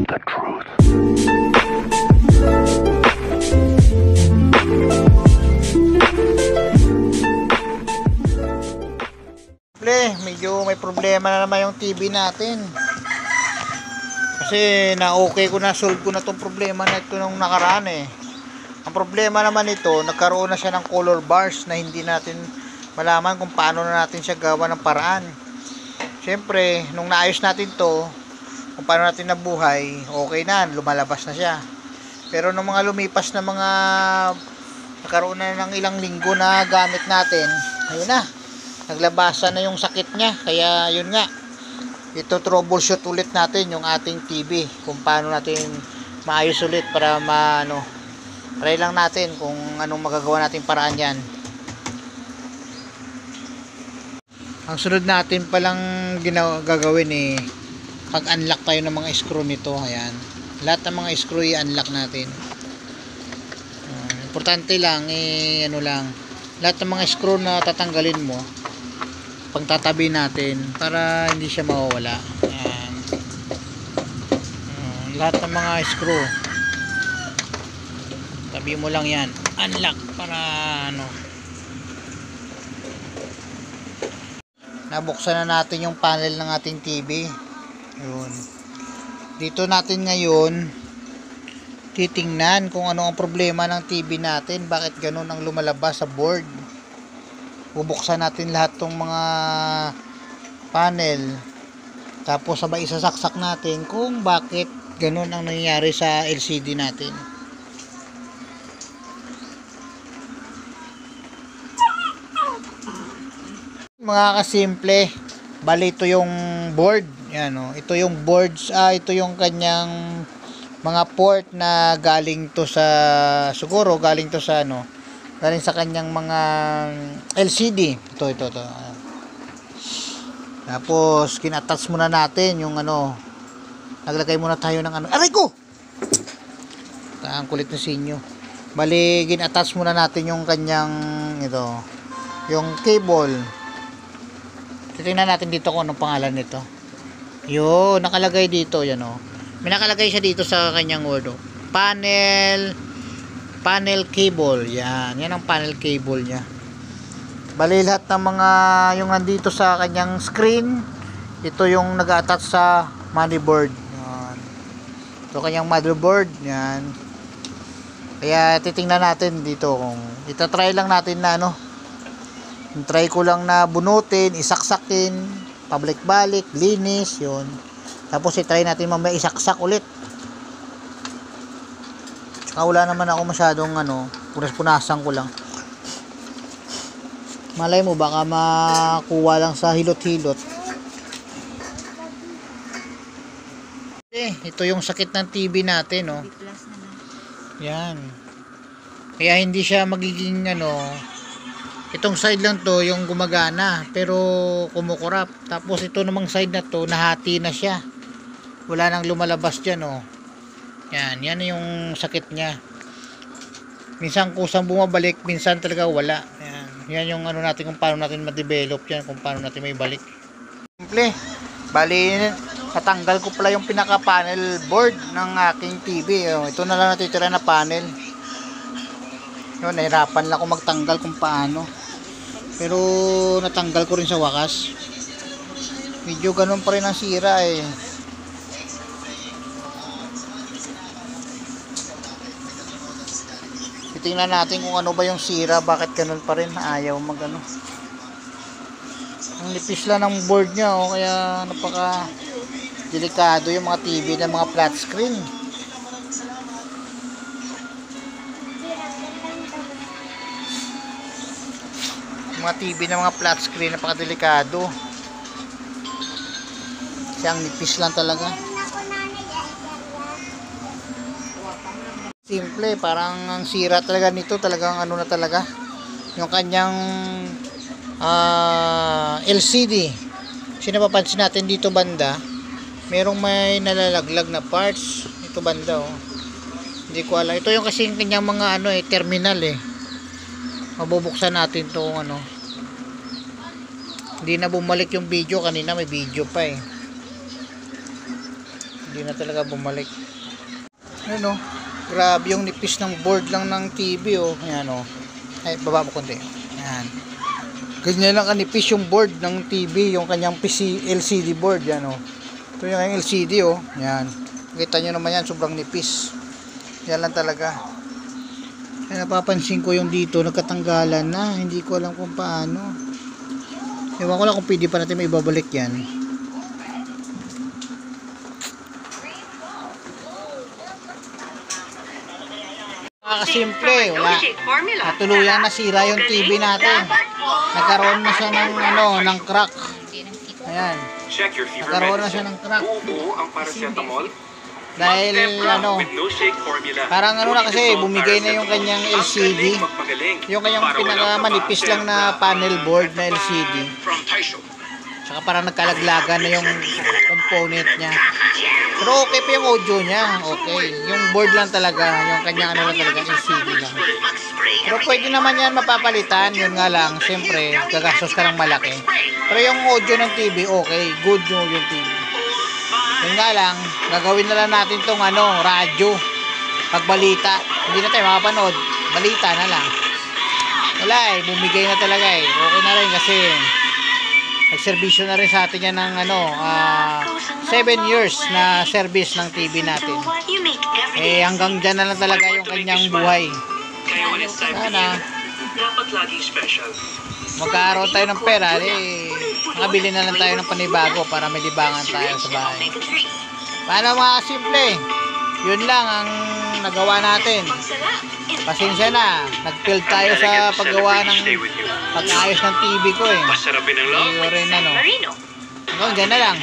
the truth. Ple, medyo may problema na naman yung TV natin. Kasi na-okay ko na, solve ko na tong problema na ito nung nakaraan eh. Ang problema naman ito, nagkaroon na siya ng color bars na hindi natin malaman kung paano na natin siya gawa ng paraan. Siyempre, nung naayos natin to, kung paano natin nabuhay, okay na, lumalabas na siya. Pero nung mga lumipas na mga nagkaroon na ng ilang linggo na gamit natin, ayun na, naglabasan na yung sakit niya. Kaya yun nga, ito troubleshoot ulit natin yung ating TV kung paano natin maayos ulit para maano try lang natin kung anong magagawa natin paraan yan ang sunod natin palang gagawin eh pag unlock tayo ng mga screw nito ayan. Lahat ng mga screw i-unlock natin. Ah, importante lang eh ano lang. Lahat ng mga screw na tatanggalin mo pagtatabi natin para hindi siya mawawala. Ayan. Uh, lahat ng mga screw tabi mo lang yan. Unlock para ano. Nabuksan na natin yung panel ng ating TV yun. Dito natin ngayon titingnan kung ano ang problema ng TV natin bakit ganun ang lumalabas sa board. Bubuksan natin lahat ng mga panel. Tapos sabay isasaksak natin kung bakit ganun ang nangyayari sa LCD natin. Mga kasimple bali ito yung board yan o ito yung boards ah ito yung kanyang mga port na galing to sa siguro galing to sa ano galing sa kanyang mga LCD ito ito ito. Tapos kinattach muna natin yung ano naglagay muna tayo ng ano. Aray ko! Ang kulit na sinyo. Bali ginattach muna natin yung kanyang ito yung cable. Titingnan natin dito kung anong pangalan nito yo nakalagay dito yan o may nakalagay siya dito sa kanyang word o panel panel cable yan. Yan ang panel cable niya. Bali lahat ng mga yung nandito sa kanyang screen ito yung nag-attach sa motherboard. Yan. Ito kanyang motherboard yan. Kaya titingnan natin dito kung itatry lang natin na ano try ko lang na bunutin isaksakin pabalik-balik linis yun tapos itry natin mamaya isaksak ulit Tsaka wala naman ako masyadong ano, punas-punasan ko lang. Malay mo baka makuha lang sa hilot-hilot. Eh, ito yung sakit ng TV natin, no. Yan. Kaya hindi siya magiging ano, itong side lang to yung gumagana pero kumukurap. Tapos ito namang side na to, nahati na siya. Wala nang lumalabas dyan, oh. Yan, yan yung sakit niya. Minsan kusang bumabalik, minsan talaga wala. Yan, yan yung ano natin kung paano natin ma-develop yan, kung paano natin may balik. Simple. Bali, natanggal ko pala yung pinaka-panel board ng aking TV. Oh, ito na lang natitira na panel. Yun, nahirapan lang ako magtanggal kung paano. Pero natanggal ko rin sa wakas. Medyo ganun pa rin ang sira eh. Titingnan natin kung ano ba yung sira, bakit ganun pa rin, ayaw magano. Ang nipis lang ng board niya, oh, kaya napaka delikado yung mga TV ng mga flat screen. Mga TV ng mga flat screen, napaka delikado. Kasi ang nipis lang talaga. simple parang ang sira talaga nito talagang ano na talaga. Yung kanyang ah, LCD kasi napapansin natin dito banda merong may nalalaglag na parts. Ito banda oh. Hindi ko alam. Ito yung kasi kanyang mga ano eh terminal eh mabubuksan natin to kung ano hindi na bumalik yung video kanina may video pa eh Hindi na talaga bumalik. Ano, grabe yung nipis ng board lang ng TV, oh. Ayan, oh. Ay, baba mo konti. Ayan. Ganyan lang kanipis yung board ng TV, yung kanyang PC, LCD board, yan, oh. Ito yung LCD, oh. Ayan. Kita nyo naman yan, sobrang nipis. Yan lang talaga. Kaya napapansin ko yung dito, nagkatanggalan na. Hindi ko alam kung paano. Ewan ko lang kung pwede pa natin may ibabalik yan. Nakakasimple, wala. Natuluyan nasira yung TV natin. Nagkaroon na siya ng ano, ng crack. Ayan. Nagkaroon na siya ng crack. Buo ang paracetamol. Dahil ano, parang ano na kasi, bumigay na yung kanyang Ang LCD. yung kanyang pinakamanipis lang na panel board na LCD. Tsaka parang nagkalaglagan na yung component niya. Pero okay pa yung audio niya. Okay. Yung board lang talaga. Yung kanyang ano lang talaga. LCD lang. Pero pwede naman yan mapapalitan. Yun nga lang. Siyempre, gagastos ka ng malaki. Pero yung audio ng TV, okay. Good yung yung TV. Yun nga lang, gagawin na lang natin tong ano, radyo. Pagbalita. Hindi na tayo makapanood. Balita na lang. Wala eh, bumigay na talaga eh. Okay na rin kasi nagserbisyo na rin sa atin yan ng ano, 7 years na service ng TV natin. Eh hanggang dyan na lang talaga yung kanyang buhay. Sana magkaroon tayo ng pera, eh makabili na lang tayo ng panibago para may libangan tayo sa bahay. Paano mga simple? Yun lang ang nagawa natin. Pasensya na, nag-fail tayo sa paggawa ng pag-ayos ng TV ko eh. Masarapin ang love. Hindi ko rin ano. Marino. Hanggang dyan na lang.